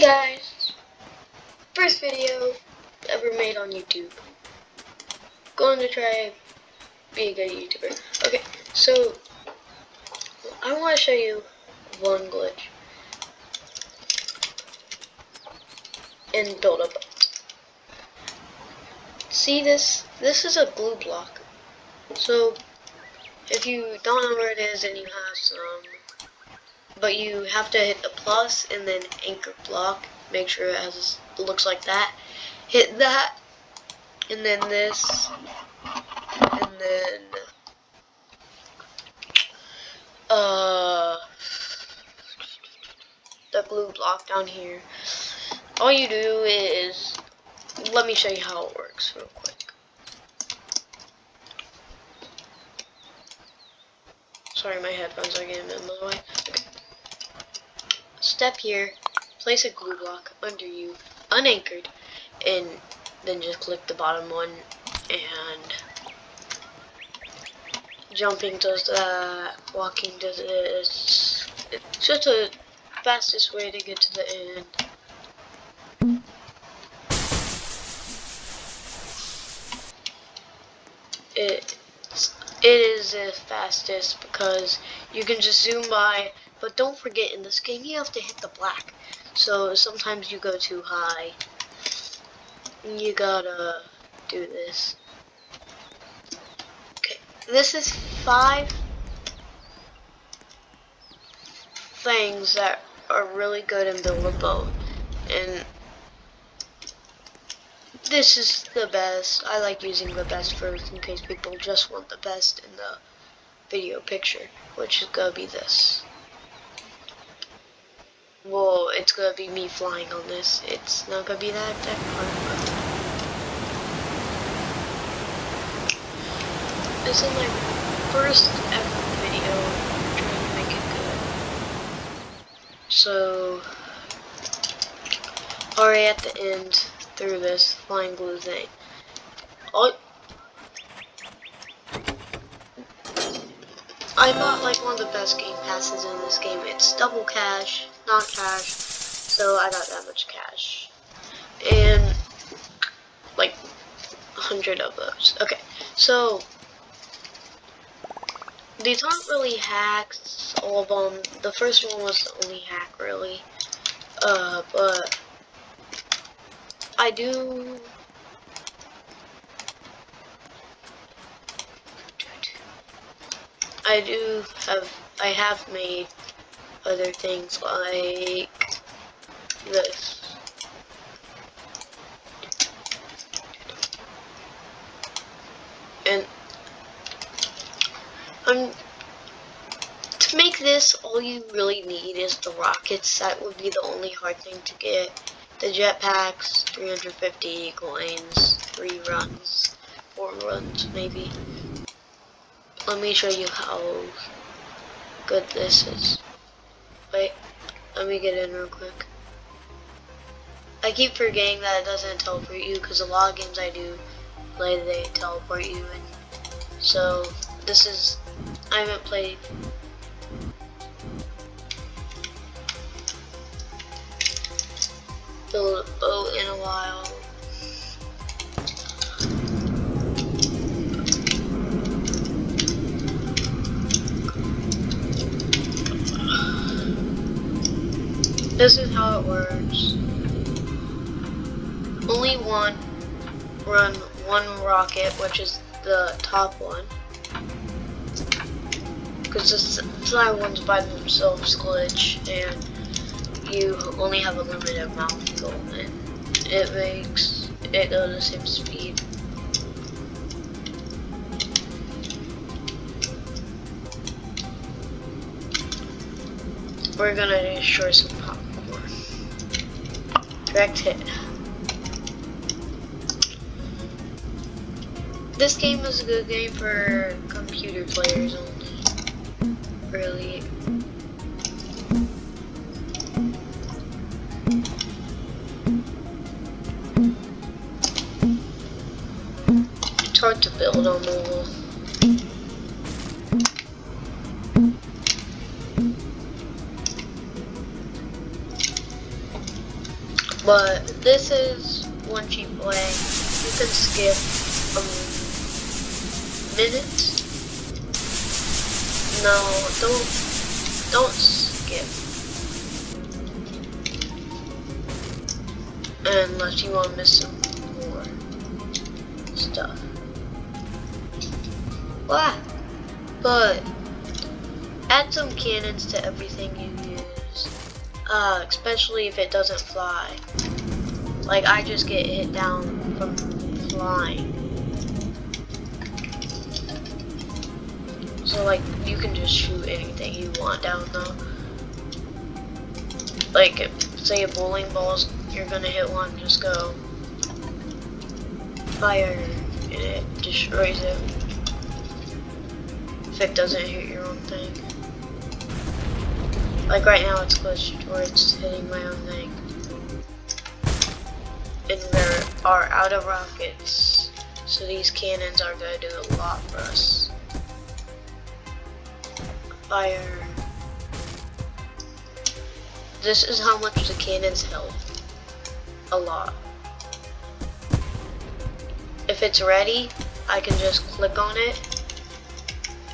Hey guys! First video ever made on YouTube. Going to try be a good YouTuber. Okay, so I want to show you one glitch in Build Up. See this? This is a blue block. So if you don't know where it is and you have some but you have to hit the plus and then anchor block. Make sure it has looks like that. Hit that and then this and then uh the glue block down here. All you do is let me show you how it works real quick. Sorry my headphones are getting in the way step here, place a glue block under you, unanchored, and then just click the bottom one, and jumping does that, walking does this. It's just the fastest way to get to the end. It, it is the fastest because you can just zoom by but don't forget, in this game, you have to hit the black. So sometimes you go too high. You gotta do this. Okay, this is five things that are really good in Build a Boat. And this is the best. I like using the best first in case people just want the best in the video picture, which is gonna be this. Well, it's gonna be me flying on this. It's not gonna be that tech hard. This is my first ever video trying to make it good. So, already at the end through this flying glue thing. Oh. I got like one of the best game passes in this game. It's double cash not cash, so I got that much cash. And, like, a hundred of those. Okay, so, these aren't really hacks, all of them. The first one was the only hack, really. Uh, but, I do I do have, I have made other things like this. And um, to make this, all you really need is the rockets. That would be the only hard thing to get. The jetpacks, 350 coins, 3 runs, 4 runs maybe. Let me show you how good this is. Wait, let me get in real quick. I keep forgetting that it doesn't teleport you because a lot of games I do play they teleport you and so this is I haven't played the boat in a while This is how it works. Only one run one rocket, which is the top one. Because the side ones by themselves glitch, and you only have a limited amount of fuel, and it makes it go the same speed. We're gonna destroy some Direct hit. This game is a good game for computer players only. Really. It's hard to build on mobile. But this is one cheap way. You can skip um, a minute. No, don't don't skip. Unless you want to miss some more stuff. What? But add some cannons to everything you use. Uh, especially if it doesn't fly. Like I just get hit down from flying. So like you can just shoot anything you want down though. Like say a bowling ball's you're gonna hit one, just go fire and it destroys it. If it doesn't hit your own thing. Like right now it's glitched where it's hitting my own thing. And there are out of rockets. So these cannons are gonna do a lot for us. Fire. This is how much the cannons help. A lot. If it's ready, I can just click on it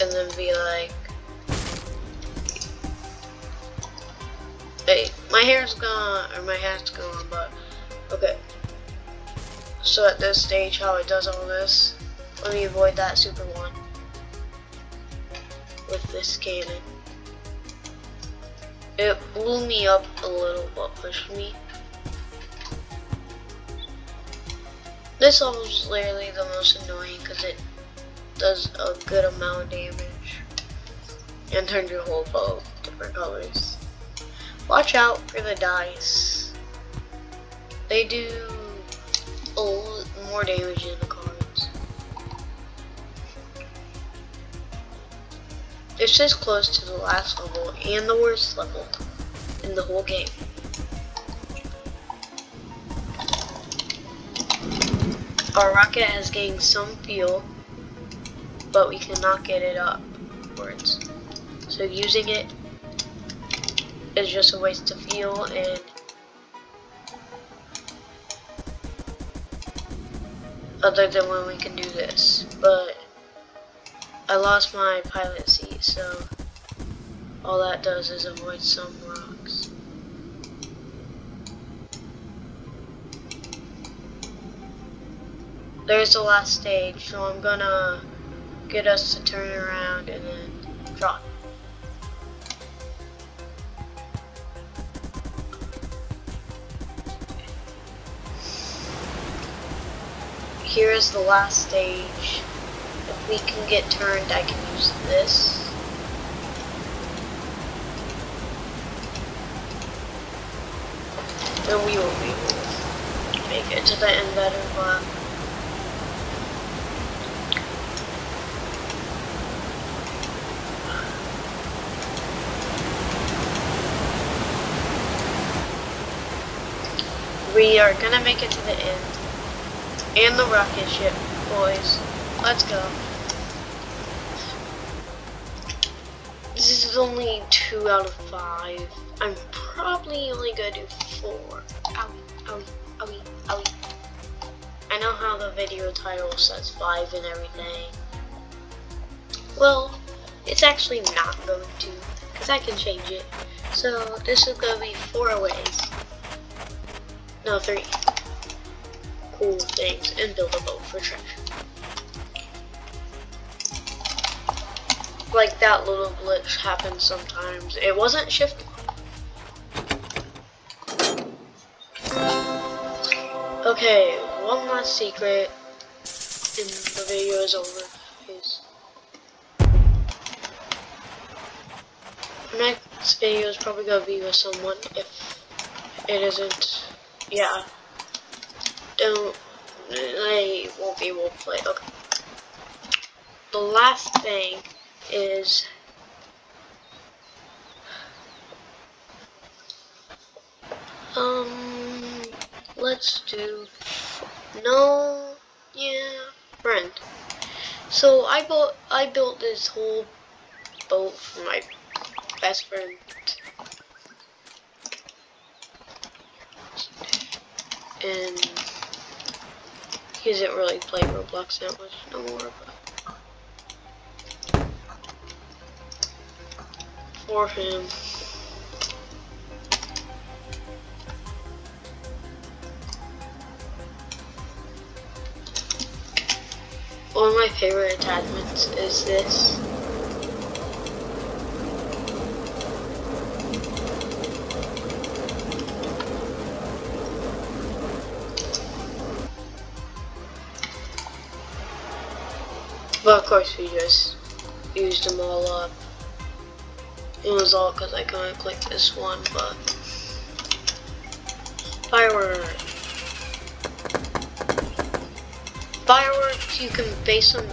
and then be like, hey, my hair's gone, or my hat's gone, but, okay. So at this stage, how it does all this, let me avoid that super one with this cannon. It blew me up a little, but pushed me. This level is literally the most annoying because it does a good amount of damage and turns your whole bow different colors. Watch out for the dice. They do more damage than the cards. It's just close to the last level and the worst level in the whole game. Our rocket has gained some fuel, but we cannot get it upwards. So using it is just a waste of fuel and other than when we can do this. But I lost my pilot seat, so all that does is avoid some rocks. there's the last stage, so I'm gonna get us to turn around and then drop. Here is the last stage. If we can get turned, I can use this. And we will be able to make it to the end better, but We are gonna make it to the end. And the rocket ship, boys. Let's go. This is only two out of five. I'm probably only gonna do four. Owie, owie, owie, owie. I know how the video title says five and everything. Well, it's actually not going to, because I can change it. So this is gonna be four ways. No, three. Cool things and build a boat for treasure. Like that little glitch happens sometimes. It wasn't shift. Okay, one last secret and the video is over. Peace. Next video is probably gonna be with someone if it isn't yeah. Don't, I won't be able to play. Okay. The last thing is um let's do no yeah friend so I built I built this whole boat for my best friend and he doesn't really play Roblox that much no more. But for him. One of my favorite attachments is this. Of course we just used them all up. It was all because I couldn't click this one, but firework. Fireworks, you can face them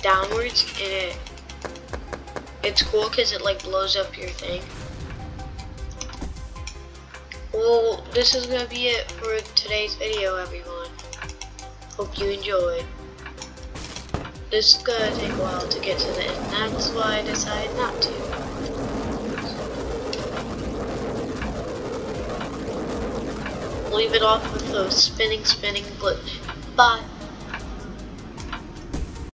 downwards, and it it's cool because it like blows up your thing. Well, this is gonna be it for today's video, everyone. Hope you enjoyed. This is gonna take a while to get to the end. That's why I decided not to. Leave it off with those spinning, spinning glitch. Bye.